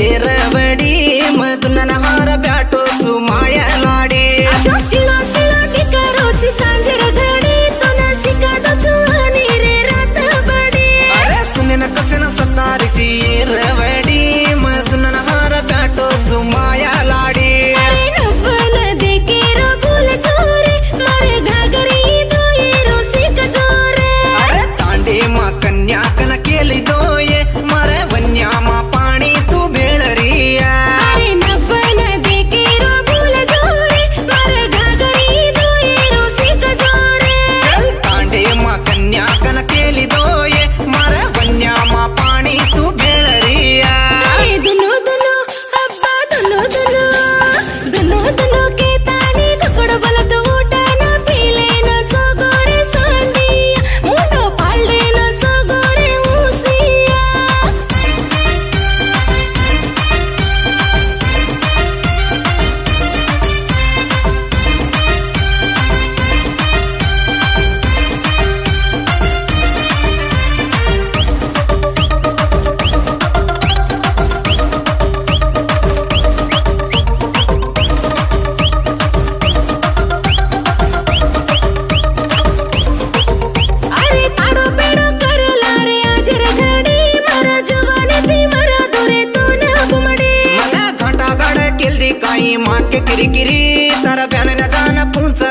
que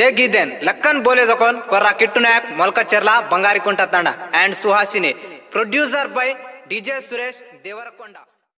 ಹೇಗಿದ್ದೇನ್ Lakkan ಬೋಲೆ ದೊಕೋನ್, ಕೊರ್ರ ಕಿಟ್ಟು ನಾಯಕ್ ಮೊಲ್ಕ ಚೇರ್ಲಾ ಬಂಗಾರಿ ಕುಂಟ ತಂಡ. And Suhasini. Producer by DJ Suresh Devarakonda.